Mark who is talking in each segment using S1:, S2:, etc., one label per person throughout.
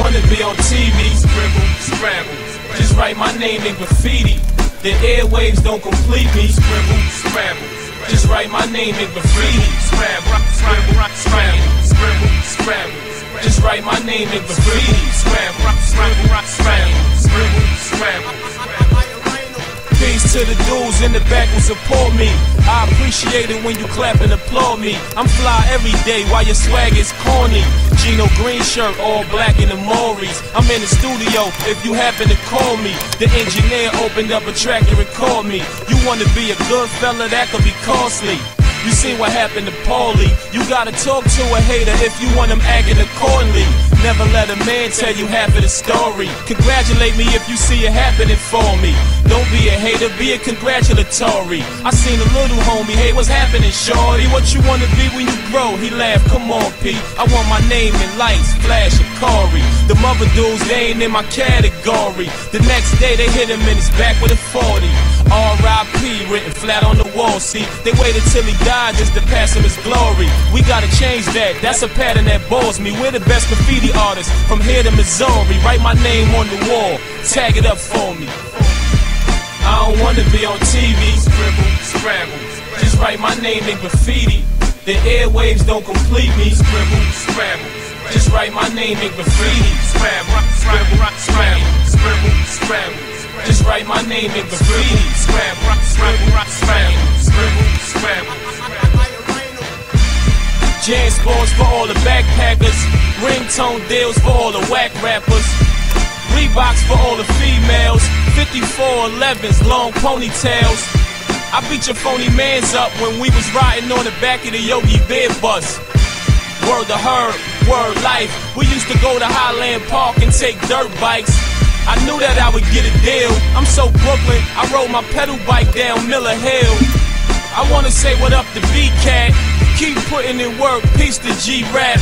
S1: wanna be on TV, scribble, scramble. Just write my name in graffiti. The airwaves don't complete me, scribble, scramble. Just write my name in graffiti, scramble, scramble, scramble, scribble, scramble. Just write my name in graffiti, scramble, scramble, scramble, to the dudes in the back who support me. I appreciate it when you clap and applaud me. I'm fly every day while your swag is corny. Gino green shirt, all black in the Maury's. I'm in the studio if you happen to call me. The engineer opened up a track and recalled me. You wanna be a good fella, that could be costly. You seen what happened to Paulie. You gotta talk to a hater if you want him acting accordingly. Never let a man tell you half of the story. Congratulate me if you see it happening for me. Don't be a hater, be a congratulatory. I seen a little homie, hey, what's happening, shorty? What you wanna be when you grow? He laughed, come on, P. I want my name in lights, flash, and Corey. The mother dudes, they ain't in my category. The next day, they hit him in his back with a 40. R.I.P. written flat on the wall, see? They waited till he died just to pass him his glory. We gotta change that, that's a pattern that bores me. We're the best graffiti artists from here to Missouri. Write my name on the wall, tag it up for me. Wanna be on TV, scribble, scramble. Just write my name in graffiti. The airwaves don't complete me, scribble, scramble. Just write my name in graffiti, scramble, scramble, scramble, scribble, scramble. Just write my name in graffiti, scramble, scramble, scramble, scribble, scramble. JanSports for all the backpackers, ringtone deals for all the whack rappers. Reeboks for all the females, 5411s, long ponytails. I beat your phony mans up when we was riding on the back of the Yogi Bear bus. Word to her, word life. We used to go to Highland Park and take dirt bikes. I knew that I would get a deal. I'm so Brooklyn, I rode my pedal bike down Miller Hill. I wanna say what up to B-Cat. Keep putting in work, peace to G-Rap.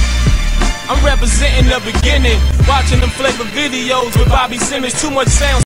S1: I'm representing the beginning, watching them flavor videos with Bobby Simmons. Too much sound.